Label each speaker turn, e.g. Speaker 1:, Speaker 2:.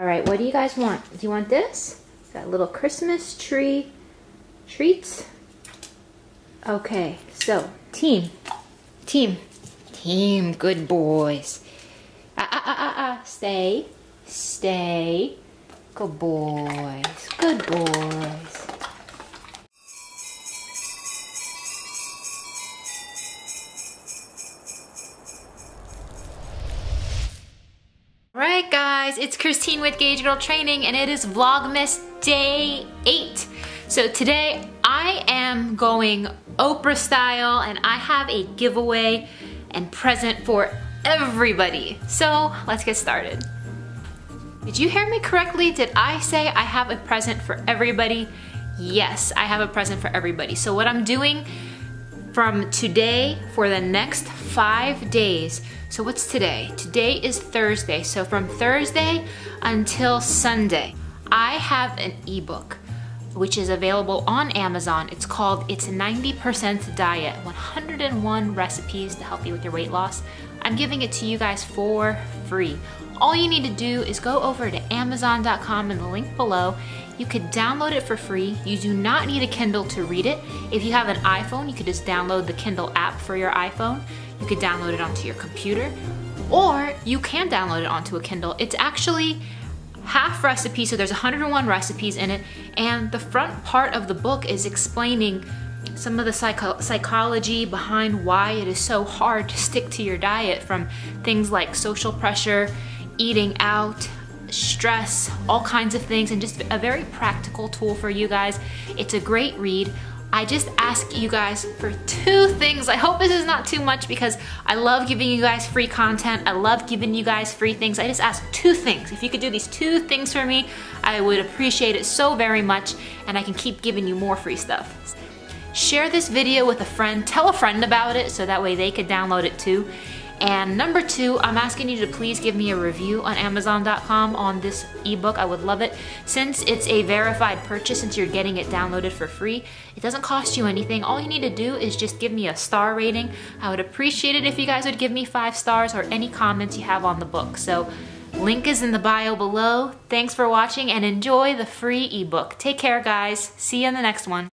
Speaker 1: All right, what do you guys want? Do you want this? Got little Christmas tree treats. Okay, so team, team, team, good boys. Ah, ah, ah, ah, ah, stay, stay. Good boys, good boys. Alright guys, it's Christine with Gauge Girl Training and it is Vlogmas Day 8. So today I am going Oprah style and I have a giveaway and present for everybody. So let's get started. Did you hear me correctly? Did I say I have a present for everybody? Yes, I have a present for everybody. So what I'm doing from today for the next five days. So what's today? Today is Thursday. So from Thursday until Sunday, I have an ebook which is available on Amazon. It's called It's 90% Diet, 101 recipes to help you with your weight loss. I'm giving it to you guys for free. All you need to do is go over to amazon.com in the link below. You could download it for free. You do not need a Kindle to read it. If you have an iPhone, you could just download the Kindle app for your iPhone. You could download it onto your computer, or you can download it onto a Kindle. It's actually half recipe, so there's 101 recipes in it, and the front part of the book is explaining some of the psycho psychology behind why it is so hard to stick to your diet from things like social pressure, eating out, stress, all kinds of things, and just a very practical tool for you guys. It's a great read. I just ask you guys for two things. I hope this is not too much because I love giving you guys free content. I love giving you guys free things. I just ask two things. If you could do these two things for me, I would appreciate it so very much and I can keep giving you more free stuff. Share this video with a friend. Tell a friend about it so that way they could download it too. And number two, I'm asking you to please give me a review on Amazon.com on this ebook. I would love it. Since it's a verified purchase, since you're getting it downloaded for free, it doesn't cost you anything. All you need to do is just give me a star rating. I would appreciate it if you guys would give me five stars or any comments you have on the book. So link is in the bio below. Thanks for watching and enjoy the free ebook. Take care, guys. See you in the next one.